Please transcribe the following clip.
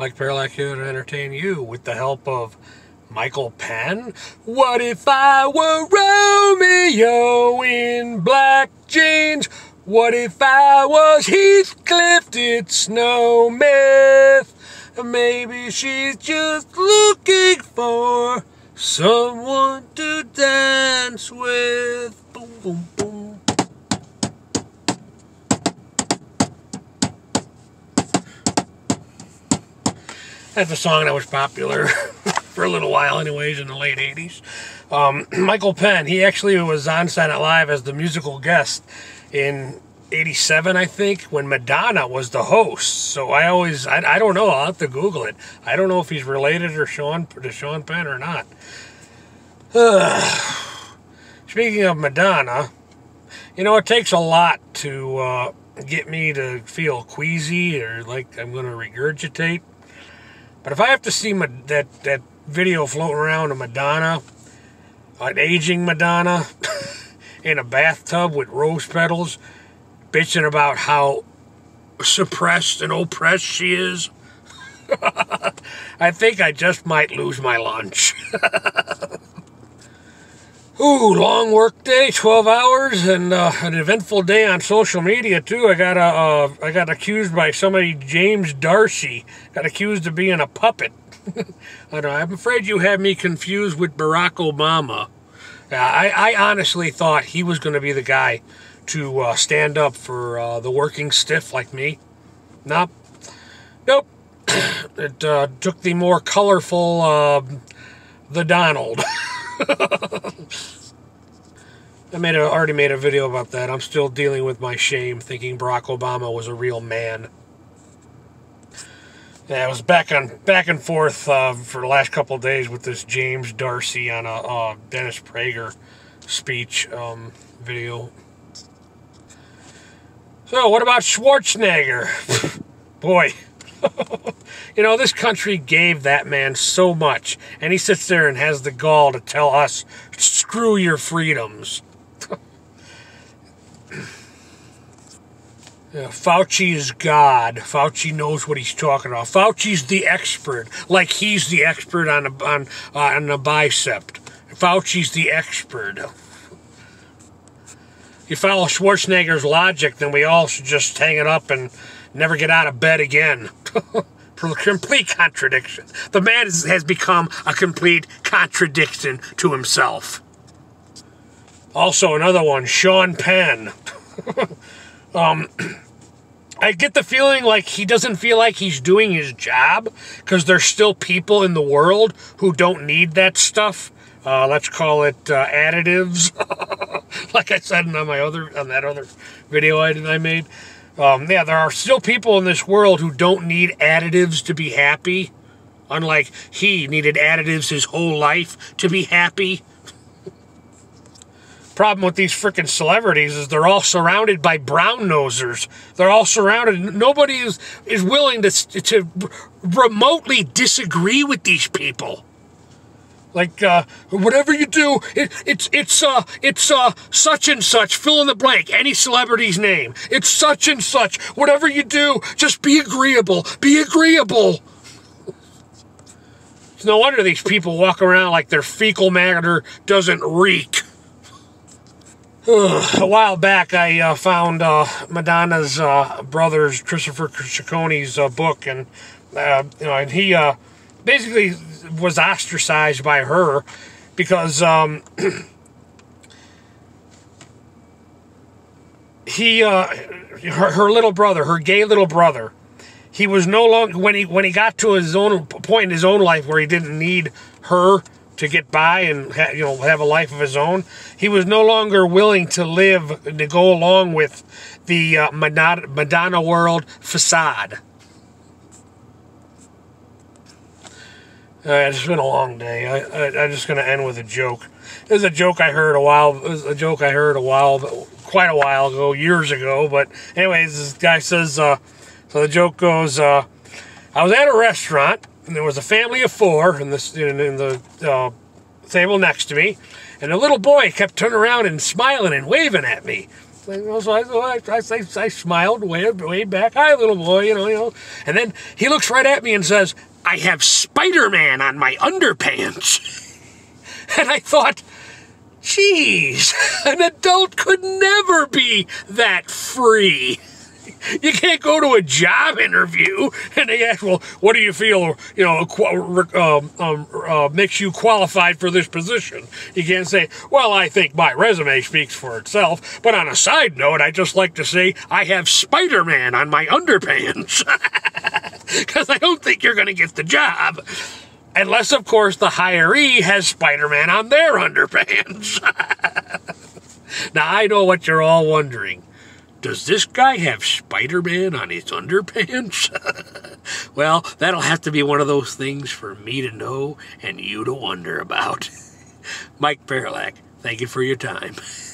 Mike Parylak here to entertain you with the help of Michael Penn. What if I were Romeo in black jeans? What if I was Heathcliff? It's no myth. Maybe she's just looking for someone to dance with. That's a song that was popular for a little while, anyways, in the late 80s. Um, Michael Penn, he actually was on Night Live as the musical guest in 87, I think, when Madonna was the host. So I always, I, I don't know, I'll have to Google it. I don't know if he's related or Sean, to Sean Penn or not. Speaking of Madonna, you know, it takes a lot to uh, get me to feel queasy or like I'm going to regurgitate. But if I have to see my, that that video floating around of Madonna, an aging Madonna, in a bathtub with rose petals, bitching about how suppressed and oppressed she is, I think I just might lose my lunch. Ooh, long work day, 12 hours, and uh, an eventful day on social media too. I got uh, I got accused by somebody, James Darcy, got accused of being a puppet. I know, I'm afraid you have me confused with Barack Obama. I, I honestly thought he was going to be the guy to uh, stand up for uh, the working stiff like me. Nope. Nope. it uh, took the more colorful, uh, the Donald. I made a, already made a video about that. I'm still dealing with my shame, thinking Barack Obama was a real man. Yeah, I was back on back and forth uh, for the last couple days with this James Darcy on a uh, Dennis Prager speech um, video. So, what about Schwarzenegger? Boy, you know, this country gave that man so much, and he sits there and has the gall to tell us, screw your freedoms. Yeah, Fauci is God. Fauci knows what he's talking about. Fauci's the expert, like he's the expert on a, on uh, on a bicep. Fauci's the expert. You follow Schwarzenegger's logic, then we all should just hang it up and never get out of bed again. complete contradiction. The man is, has become a complete contradiction to himself. Also, another one, Sean Penn. um, I get the feeling like he doesn't feel like he's doing his job because there's still people in the world who don't need that stuff. Uh, let's call it uh, additives, like I said on my other on that other video I, I made. Um, yeah, there are still people in this world who don't need additives to be happy, unlike he needed additives his whole life to be happy problem with these freaking celebrities is they're all surrounded by brown nosers. They're all surrounded. Nobody is, is willing to, to remotely disagree with these people. Like uh, whatever you do, it, it's it's uh it's uh such and such. Fill in the blank. Any celebrity's name. It's such and such. Whatever you do, just be agreeable. Be agreeable. It's no wonder these people walk around like their fecal matter doesn't reek a while back, I uh, found uh, Madonna's uh, brother's Christopher Ciccone's uh, book, and uh, you know, and he uh, basically was ostracized by her because um, he, her, her little brother, her gay little brother, he was no longer when he when he got to his own point in his own life where he didn't need her to get by and you know have a life of his own. He was no longer willing to live to go along with the uh, Madonna, Madonna world facade. Uh, it's been a long day. I, am just going to end with a joke. There's a joke I heard a while. a joke I heard a while, quite a while ago, years ago. But anyways, this guy says. Uh, so the joke goes. Uh, I was at a restaurant and there was a family of four in the, in, in the uh, table next to me, and a little boy kept turning around and smiling and waving at me. So I, so I, I, I smiled, way, way back. Hi, little boy, you know, you know. And then he looks right at me and says, I have Spider-Man on my underpants. and I thought, geez, an adult could never be that free. You can't go to a job interview and they ask, well, what do you feel, you know, um, um, uh, makes you qualified for this position? You can't say, well, I think my resume speaks for itself. But on a side note, I just like to say I have Spider-Man on my underpants. Because I don't think you're going to get the job. Unless, of course, the hiree has Spider-Man on their underpants. now, I know what you're all wondering does this guy have Spider Man on his underpants? well, that'll have to be one of those things for me to know and you to wonder about. Mike Parylak, thank you for your time.